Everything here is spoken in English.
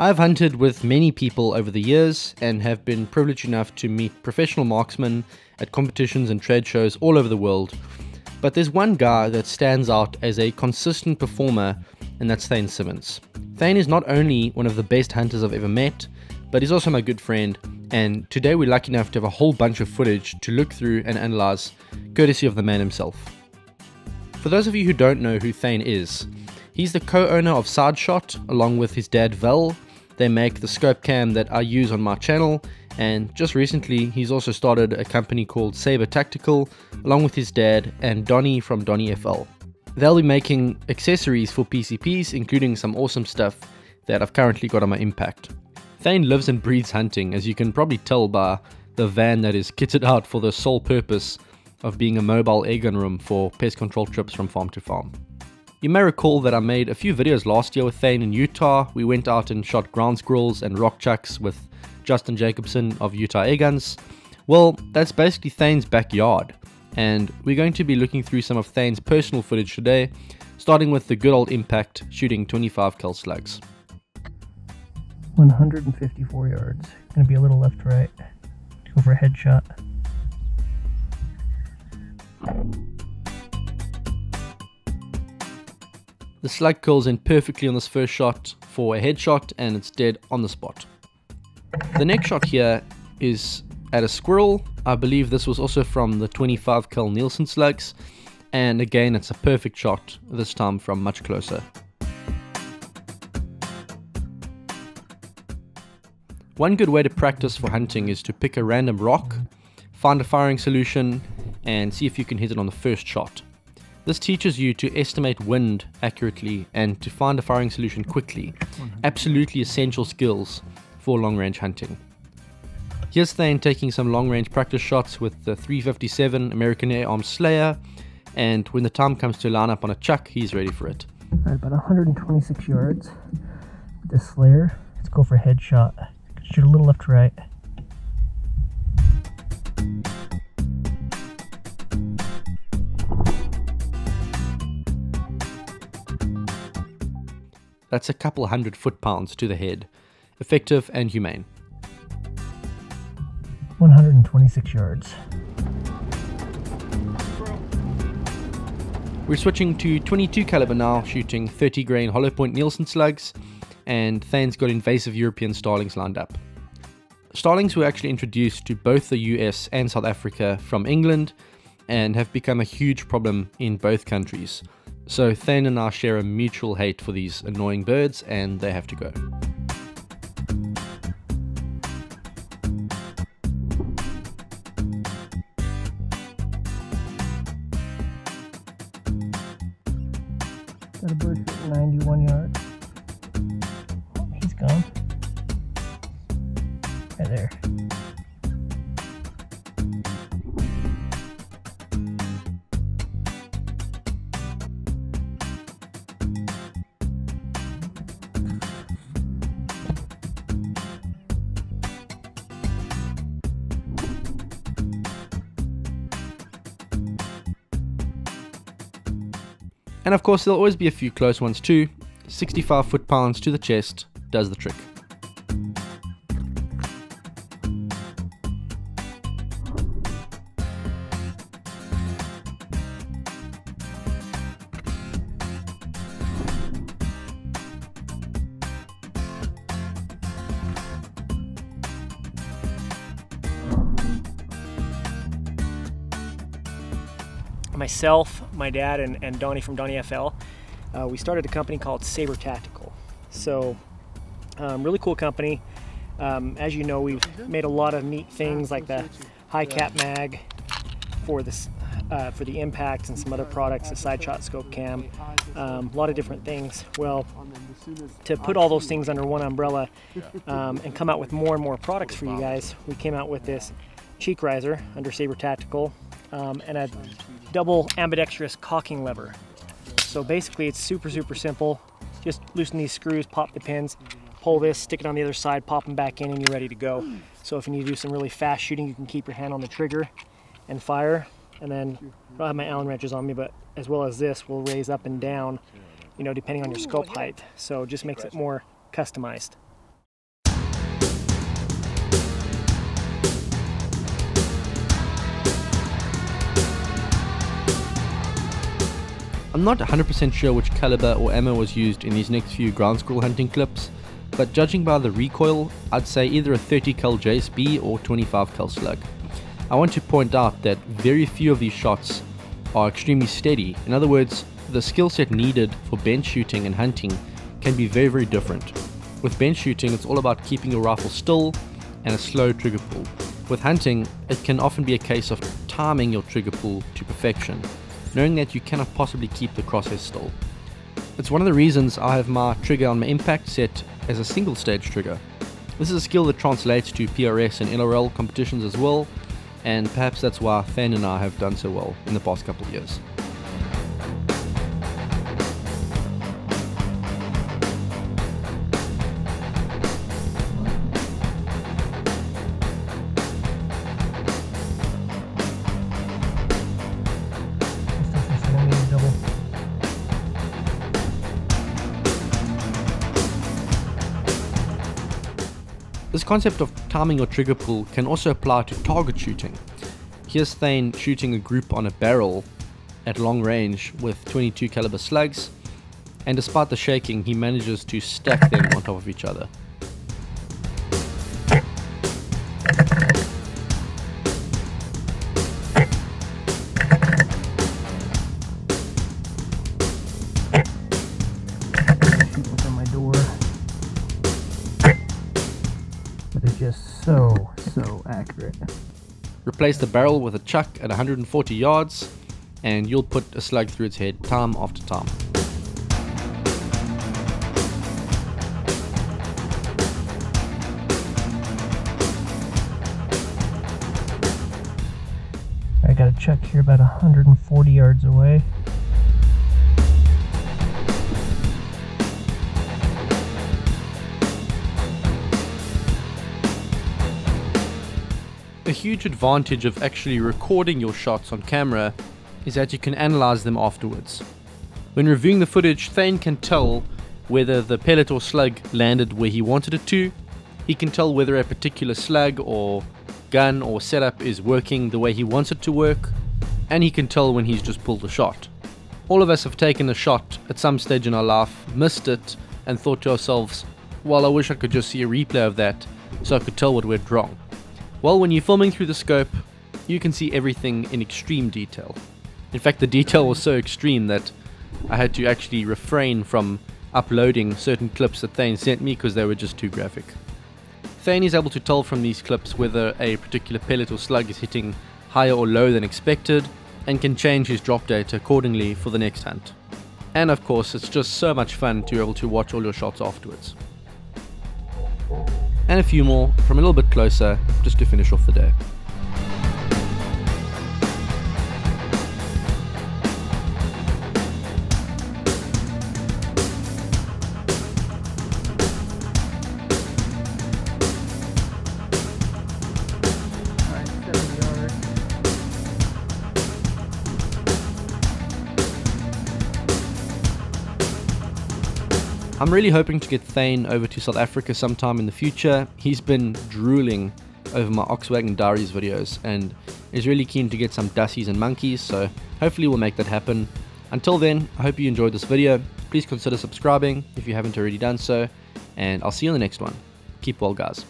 I've hunted with many people over the years and have been privileged enough to meet professional marksmen at competitions and trade shows all over the world. But there's one guy that stands out as a consistent performer, and that's Thayne Simmons. Thayne is not only one of the best hunters I've ever met, but he's also my good friend, and today we're lucky enough to have a whole bunch of footage to look through and analyze, courtesy of the man himself. For those of you who don't know who Thayne is, he's the co owner of Side-Shot along with his dad Vel they make the scope cam that I use on my channel, and just recently he's also started a company called Saber Tactical along with his dad and Donny from Donny FL. They'll be making accessories for PCPs, including some awesome stuff that I've currently got on my Impact. Thayne lives and breathes hunting, as you can probably tell by the van that is kitted out for the sole purpose of being a mobile airgun room for pest control trips from farm to farm. You may recall that I made a few videos last year with Thayne in Utah. We went out and shot ground squirrels and rock chucks with Justin Jacobson of Utah Airguns. Well, that's basically Thayne's backyard, and we're going to be looking through some of Thayne's personal footage today, starting with the good old impact shooting 25 cal slugs. 154 yards. Gonna be a little left right. Go for a headshot. The slug curls in perfectly on this first shot for a headshot and it's dead on the spot. The next shot here is at a squirrel. I believe this was also from the 25 cal Nielsen slugs. And again, it's a perfect shot, this time from much closer. One good way to practice for hunting is to pick a random rock, find a firing solution, and see if you can hit it on the first shot. This teaches you to estimate wind accurately and to find a firing solution quickly. Mm-hmm. Absolutely essential skills for long range hunting. Here's Thayne taking some long range practice shots with the 357 American Air Arms Slayer, and when the time comes to line up on a chuck, he's ready for it. Alright, about 126 yards with this Slayer. Let's go for a headshot. Shoot a little left to right. That's a couple hundred foot pounds to the head. Effective and humane. 126 yards. We're switching to 22 caliber now, shooting 30 grain hollow point Nielsen slugs, and Thayne's got invasive European starlings lined up. Starlings were actually introduced to both the US and South Africa from England and have become a huge problem in both countries. So Thayne and I share a mutual hate for these annoying birds, and they have to go. Got a bird 91 yards. And of course, there'll always be a few close ones too. 65 foot pounds to the chest does the trick. Myself, my dad, and, and Donny from Donny FL, uh, we started a company called Saber Tactical. So, um, really cool company. Um, as you know, we've made a lot of neat things like the high cap mag for this uh, for the impacts and some other products, the side shot scope cam, um, a lot of different things. Well, to put all those things under one umbrella um, and come out with more and more products for you guys, we came out with this cheek riser under Saber Tactical um, and a double ambidextrous cocking lever. So basically it's super, super simple. Just loosen these screws, pop the pins, pull this, stick it on the other side, pop them back in and you're ready to go. So if you need to do some really fast shooting, you can keep your hand on the trigger and fire. And then I don't have my Allen wrenches on me, but as well as this will raise up and down, you know, depending on your scope height. So it just makes it more customized. I'm not 100% sure which caliber or ammo was used in these next few ground squirrel hunting clips, but judging by the recoil, I'd say either a 30 cal JSB or 25 cal slug. I want to point out that very few of these shots are extremely steady. In other words, the skill set needed for bench shooting and hunting can be very very different. With bench shooting, it's all about keeping your rifle still and a slow trigger pull. With hunting, it can often be a case of timing your trigger pull to perfection, knowing that you cannot possibly keep the crosshair still. It's one of the reasons I have my trigger on my impact set as a single stage trigger. This is a skill that translates to PRS and LRL competitions as well, and perhaps that's why Thayne and I have done so well in the past couple of years. Concept of timing or trigger pull can also apply to target shooting. Here's Thayne shooting a group on a barrel at long range with 22 caliber slugs, and despite the shaking, he manages to stack them on top of each other. Replace the barrel with a chuck at 140 yards, and you'll put a slug through its head time after time. I got a chuck here about 140 yards away. A huge advantage of actually recording your shots on camera is that you can analyze them afterwards. When reviewing the footage, Thayne can tell whether the pellet or slug landed where he wanted it to. He can tell whether a particular slug or gun or setup is working the way he wants it to work, and he can tell when he's just pulled a shot. All of us have taken a shot at some stage in our life, missed it, and thought to ourselves, well, I wish I could just see a replay of that so I could tell what went wrong. Well, when you're filming through the scope, you can see everything in extreme detail. In fact, the detail was so extreme that I had to actually refrain from uploading certain clips that Thayne sent me because they were just too graphic. Thayne is able to tell from these clips whether a particular pellet or slug is hitting higher or lower than expected and can change his drop data accordingly for the next hunt. And of course, it's just so much fun to be able to watch all your shots afterwards and a few more from a little bit closer just to finish off the day. I'm really hoping to get Thayne over to South Africa sometime in the future. He's been drooling over my Oxwagon Diaries videos and is really keen to get some dassies and monkeys, so hopefully we'll make that happen. Until then, I hope you enjoyed this video. Please consider subscribing if you haven't already done so, and I'll see you in the next one. Keep well, guys.